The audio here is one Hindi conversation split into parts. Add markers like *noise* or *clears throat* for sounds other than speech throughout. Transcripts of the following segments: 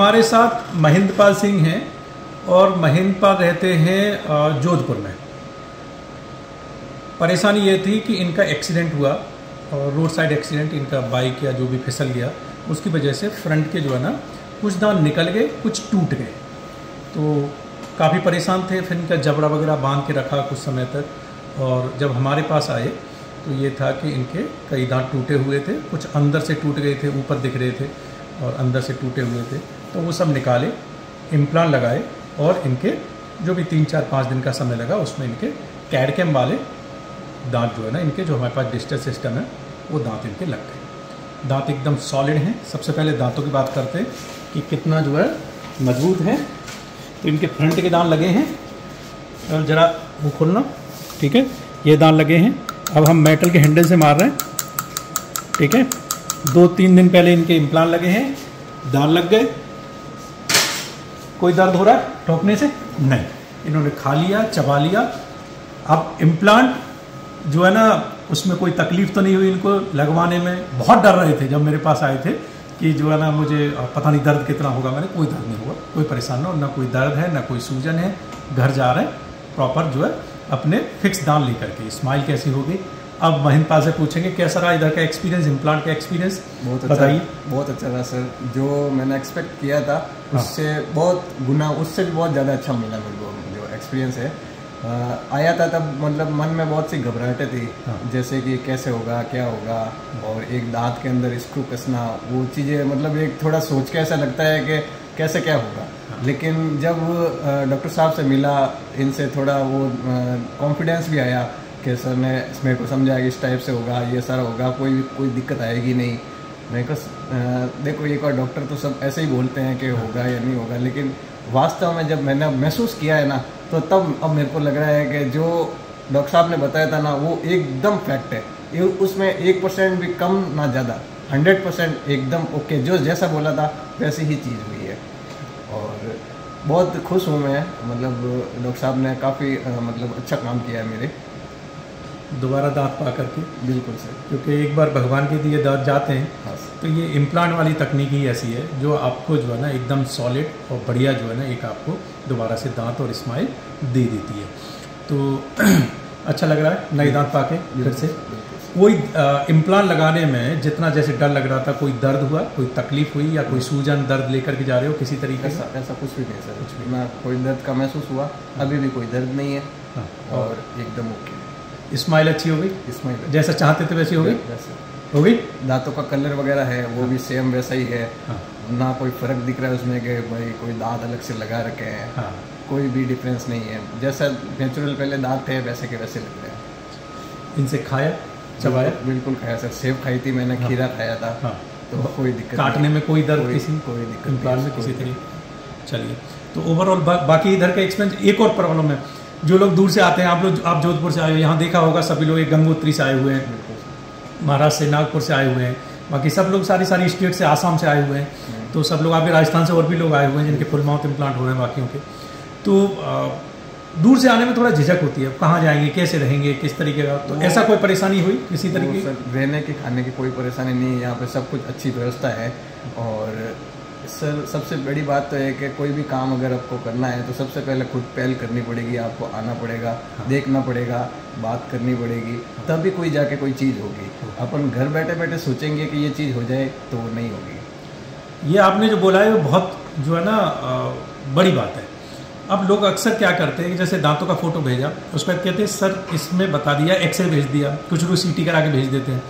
हमारे साथ महेंद्रपाल सिंह हैं और महेंद्रपाल रहते हैं जोधपुर में। परेशानी ये थी कि इनका एक्सीडेंट हुआ और रोड साइड एक्सीडेंट, इनका बाइक या जो भी फिसल गया, उसकी वजह से फ्रंट के जो है ना, कुछ दांत निकल गए, कुछ टूट गए। तो काफ़ी परेशान थे, फिर इनका जबड़ा वगैरह बाँध के रखा कुछ समय तक और जब हमारे पास आए तो ये था कि इनके कई दांत टूटे हुए थे, कुछ अंदर से टूट गए थे, ऊपर दिख रहे थे और अंदर से टूटे हुए थे। तो वो सब निकाले इम्प्लान लगाए और इनके जो भी तीन चार पाँच दिन का समय लगा, उसमें इनके कैडकेम वाले दांत जो है ना, इनके जो हमारे पास डिजिटल सिस्टम है, वो दांत इनके लग गए। दांत एकदम सॉलिड हैं। सबसे पहले दांतों की बात करते हैं कि कितना जो है मज़बूत है। तो इनके फ्रंट के दांत लगे हैं। और ज़रा वो खोलना, ठीक है? ये दांत लगे हैं। अब हम मेटल के हैंडल से मार रहे हैं, ठीक है? दो तीन दिन पहले इनके इम्प्लान लगे हैं, दांत लग गए। कोई दर्द हो रहा है ठोकने से? नहीं। इन्होंने खा लिया चबा लिया। अब इम्प्लांट जो है ना उसमें कोई तकलीफ़ तो नहीं हुई इनको लगवाने में? बहुत डर रहे थे जब मेरे पास आए थे कि जो है ना मुझे पता नहीं दर्द कितना होगा मैंने कोई दर्द नहीं हुआ कोई परेशान ना ना कोई दर्द है ना कोई सूजन है घर जा रहे हैं प्रॉपर जो है अपने फिक्स दाम लेकर के। स्माइल कैसी होगी? अब महिंद पाल से पूछेंगे कैसा रहा इधर का एक्सपीरियंस इम्प्लांट का एक्सपीरियंस बहुत अच्छा बताइए। बहुत अच्छा रहा सर जो मैंने एक्सपेक्ट किया था। उससे बहुत गुना उससे भी बहुत ज़्यादा अच्छा मिला मेरे को जो एक्सपीरियंस है। आया था तब मतलब मन में बहुत सी घबराहटें थी। हाँ। जैसे कि कैसे होगा क्या होगा और एक दांत के अंदर स्क्रू कसना वो चीज़ें मतलब एक थोड़ा सोच के ऐसा लगता है कि कैसे क्या होगा। हाँ। लेकिन जब डॉक्टर साहब से मिला इनसे थोड़ा वो कॉन्फिडेंस भी आया कि सर ने मेरे को समझाया कि इस टाइप से होगा ये सारा होगा कोई कोई दिक्कत आएगी नहीं। मैं को देखो, एक बार डॉक्टर तो सब ऐसे ही बोलते हैं कि होगा या नहीं होगा, लेकिन वास्तव में जब मैंने महसूस किया है ना तो तब अब मेरे को लग रहा है कि जो डॉक्टर साहब ने बताया था ना, वो एकदम फैक्ट है। उसमें एक परसेंट भी कम ना ज़्यादा, हंड्रेड परसेंट एकदम ओके जो जैसा बोला था, वैसी ही चीज़ हुई है। और बहुत खुश हूँ मैं मतलब डॉक्टर साहब ने काफ़ी मतलब अच्छा काम किया है मेरे। दोबारा दांत पा करके। बिल्कुल सर। क्योंकि एक बार भगवान के दिए दांत जाते हैं हाँ तो ये इम्प्लांट वाली तकनीक ही ऐसी है जो आपको जो है ना एकदम सॉलिड और बढ़िया जो है ना एक आपको दोबारा से दांत और स्माइल दे देती है। तो *clears throat* अच्छा लग रहा है? नए दांत पाके फिर से? कोई इम्प्लान लगाने में जितना जैसे डर लग रहा था कोई दर्द हुआ कोई तकलीफ़ हुई या कोई सूजन दर्द लेकर के जा रहे हो किसी तरीके से? ऐसा ऐसा कुछ भी नहीं सर। कुछ भी ना कोई दर्द का महसूस हुआ अभी भी कोई दर्द नहीं है हाँ, और एकदम ओके स्माइल अच्छी हो गई इसमें जैसा चाहते थे वैसी हो गई हो गई दांतों का कलर वगैरह है वो भी सेम वैसा ही है। हाँ। ना कोई फ़र्क दिख रहा है उसमें कि भाई कोई दांत अलग से लगा रखे हैं। हाँ। कोई भी डिफरेंस नहीं है। जैसा नेचुरल पहले दांत थे वैसे के वैसे लग रहे हैं। इनसे खाया? चबाया? बिल्कुल खाया सर। सेब खाई थी मैंने खीरा खाया था। हाँ। तो कोई दिक्कत काटने में कोई दर्द किसी कोई दिक्कत चलिए। तो ओवरऑल बाकी इधर का एक्सपेंस एक और प्रॉब्लम है। जो लोग दूर से आते हैं आप लोग आप जोधपुर से आए हो यहाँ देखा होगा सभी लोग एक गंगोत्री से आए हुए हैं। महाराष्ट्र से नागपुर से आए हुए हैं। बाकी सब लोग सारी सारी स्टेट से आसाम से आए हुए हैं। तो सब लोग आपके राजस्थान से और भी लोग आए हुए हैं जिनके फुल माउथ इम्प्लांट हो रहे हैं बाकियों के। तो दूर से आने में थोड़ा झिझक होती है। कहाँ जाएँगे कैसे रहेंगे किस तरीके का? तो ऐसा कोई परेशानी हुई किसी तरीके? सर रहने की खाने की कोई परेशानी नहीं है। यहाँ पे सब कुछ अच्छी व्यवस्था है और सर सबसे बड़ी बात तो है कि कोई भी काम अगर आपको करना है तो सबसे पहले खुद पहल करनी पड़ेगी आपको आना पड़ेगा हाँ। देखना पड़ेगा बात करनी पड़ेगी तभी कोई जाके कोई चीज़ होगी। अपन घर बैठे बैठे सोचेंगे कि ये चीज़ हो जाए तो वो नहीं होगी। ये आपने जो बोला है वो बहुत जो है ना बड़ी बात है। अब लोग अक्सर क्या करते हैं कि जैसे दांतों का फ़ोटो भेजा उस पर कहते हैं सर इसमें बता दिया एक्सरे भेज दिया। कुछ लोग सी करा के भेज देते हैं।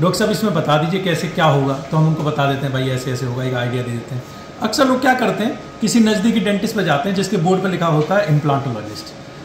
डॉक्टर साहब, इसमें बता दीजिए कैसे क्या होगा? तो हम उनको बता देते हैं, भाई, ऐसे ऐसे होगा, एक आइडिया दे देते हैं. अक्सर लोग क्या करते हैं, किसी नज़दीकी डेंटिस्ट पर जाते हैं, जिसके बोर्ड पर लिखा होता है, इम्प्लांटोलॉजिस्ट.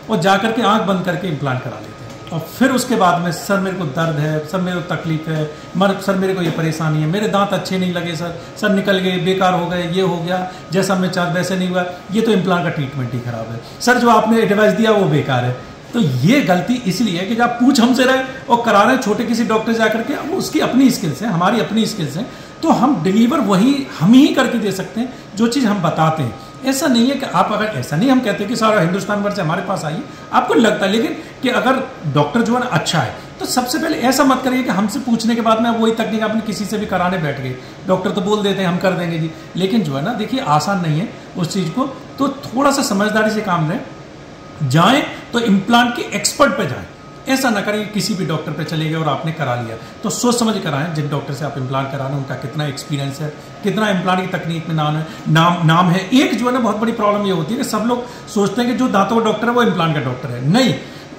और जा करके आँख बंद करके इम्प्लांट करा लेते हैं। और फिर उसके बाद में, सर, मेरे को दर्द है, सर, मेरे को तकलीफ़ है, मर, सर, मेरे को ये परेशानी है, मेरे दांत अच्छे नहीं लगे, सर सर, निकल गए, बेकार हो गए, ये हो गया, जैसा मैं चाह वैसे नहीं हुआ। ये तो इम्प्लांट का ट्रीटमेंट ही खराब है। सर, जो आपने एडवाइस दिया, वो बेकार है। तो ये गलती इसलिए है कि जब पूछ हमसे रहे और करा रहे छोटे किसी डॉक्टर से जाकर के, अब उसकी अपनी स्किल्स हैं, हमारी अपनी स्किल्स हैं तो हम डिलीवर वही, हम ही करके दे सकते हैं जो चीज़ हम बताते हैं। ऐसा नहीं है कि आप अगर, ऐसा नहीं हम कहते कि सारा हिंदुस्तान भर से हमारे पास आइए, आपको लगता है, लेकिन कि अगर डॉक्टर जो है ना अच्छा है तो सबसे पहले ऐसा मत करिए कि हमसे पूछने के बाद में वही तकनीक आपने किसी से भी कराने बैठ गए डॉक्टर तो बोल देते हैं, हम कर देंगे जी। लेकिन जो है ना, देखिए, आसान नहीं है उस चीज़ को। तो थोड़ा सा समझदारी से काम लें, जाएँ तो इम्प्लांट के एक्सपर्ट पर जाएँ। ऐसा ना करें कि किसी भी डॉक्टर पे चले गए और आपने करा लिया। तो सोच समझ कराएँ जिन डॉक्टर से आप इम्प्लांट करा रहे हैं, उनका कितना एक्सपीरियंस है, कितना इम्प्लांट की तकनीक में नाम है, नाम नाम है। एक जो है ना, बहुत बड़ी प्रॉब्लम ये होती है कि सब लोग सोचते हैं कि जो दांतों का डॉक्टर है, वो इम्प्लांट का डॉक्टर है। नहीं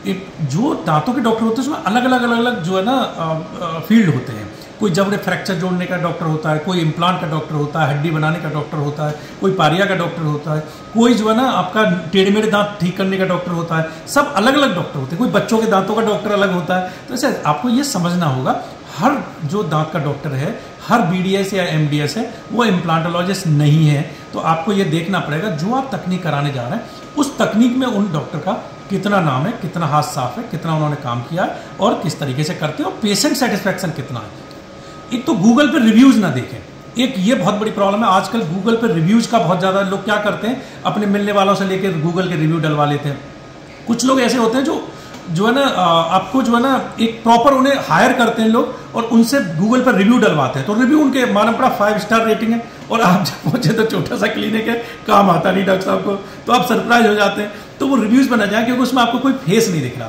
जो दांतों के डॉक्टर होते हैं, उसमें अलग अलग अलग अलग जो है ना फ़ील्ड होते हैं। कोई जबड़े फ्रैक्चर जोड़ने का डॉक्टर होता है, कोई इम्प्लांट का डॉक्टर होता है, हड्डी बनाने का डॉक्टर होता है, कोई पारिया का डॉक्टर होता है, कोई जो है ना, आपका टेढ़े मेढ़े दांत ठीक करने का डॉक्टर होता है, सब अलग अलग डॉक्टर होते हैं। कोई बच्चों के दांतों का डॉक्टर अलग होता है। तो ऐसे आपको ये समझना होगा, हर जो दांत का डॉक्टर है, हर बी डी एस या एम डी एस है, वो इम्प्लांटोलॉजिस्ट नहीं है। तो आपको ये देखना पड़ेगा, जो आप तकनीक कराने जा रहे हैं, उस तकनीक में उन डॉक्टर का कितना नाम है, कितना हाथ साफ़ है, कितना उन्होंने काम किया है और किस तरीके से करते हैं और पेशेंट सेटिस्फेक्शन कितना है। एक तो गूगल पर रिव्यूज़ ना देखें। एक ये बहुत बड़ी प्रॉब्लम है, आजकल गूगल पर रिव्यूज़ का बहुत ज़्यादा लोग क्या करते हैं, अपने मिलने वालों से लेकर गूगल के रिव्यू डलवा लेते हैं। कुछ लोग ऐसे होते हैं जो जो है ना आपको जो है ना, एक प्रॉपर उन्हें हायर करते हैं लोग और उनसे गूगल पर रिव्यू डलवाते हैं। तो रिव्यू उनके मालूम पड़ा फाइव स्टार रेटिंग है और आप जब पहुँचे तो छोटा सा क्लिनिक है, काम आता नहीं डॉक्टर साहब को। तो आप सरप्राइज़ हो जाते हैं। तो वो रिव्यूज़ बना जाए क्योंकि उसमें आपको कोई फेस नहीं दिख रहा।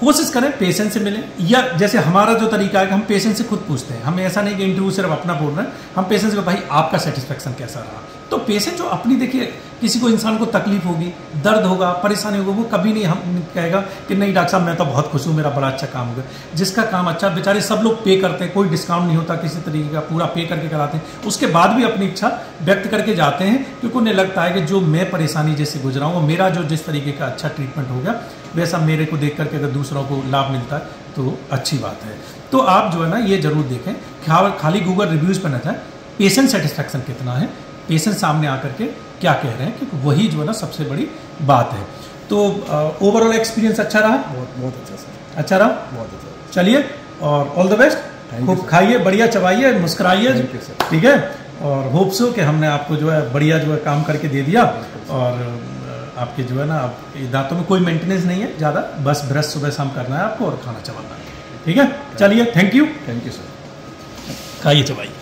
कोशिश करें पेशेंट से मिलें या जैसे हमारा जो तरीका है कि हम पेशेंट से खुद पूछते हैं। हम ऐसा नहीं कि इंटरव्यू सिर्फ़ अपना बोल रहे हैं, हम पेशेंट से भाई, आपका सेटिस्फेक्शन कैसा रहा? तो पेशेंट जो अपनी, देखिए, किसी को इंसान को तकलीफ़ होगी, दर्द होगा, परेशानी होगी, वो कभी नहीं हम कहेगा कि नहीं डॉक्टर साहब, मैं तो बहुत खुश हूँ, मेरा बड़ा अच्छा काम हो गया जिसका काम अच्छा बेचारे सब लोग पे करते हैं, कोई डिस्काउंट नहीं होता किसी तरीके का, पूरा पे करके कराते हैं। उसके बाद भी अपनी इच्छा व्यक्त करके जाते हैं, क्योंकि उन्हें लगता है कि जो मैं परेशानी जैसे गुजरा हूँ मेरा जो जिस तरीके का अच्छा ट्रीटमेंट हो गया, वैसा मेरे को देख करके अगर दूसरों को लाभ मिलता है तो अच्छी बात है। तो आप जो है ना, ये ज़रूर देखें। खाली गूगल रिव्यूज़ पर न जाए। पेशेंट सेटिस्फेक्शन कितना है? पेशेंट सामने आकर के क्या कह रहे हैं क्योंकि वही जो है ना सबसे बड़ी बात है। तो ओवरऑल एक्सपीरियंस अच्छा रहा? बहुत बहुत अच्छा सर। अच्छा रहा? बहुत अच्छा। चलिए और ऑल द बेस्ट खूब खाइए बढ़िया चबाइए मुस्कुराइए। ठीक है? और होप सो कि हमने आपको जो है बढ़िया जो है काम करके दे दिया। और आपके जो है ना आप दांतों में कोई मेंटेनेंस नहीं है ज़्यादा। बस ब्रश सुबह शाम करना है आपको और खाना चबाना है। ठीक है? चलिए thank you thank you sir खाइए चबाइए।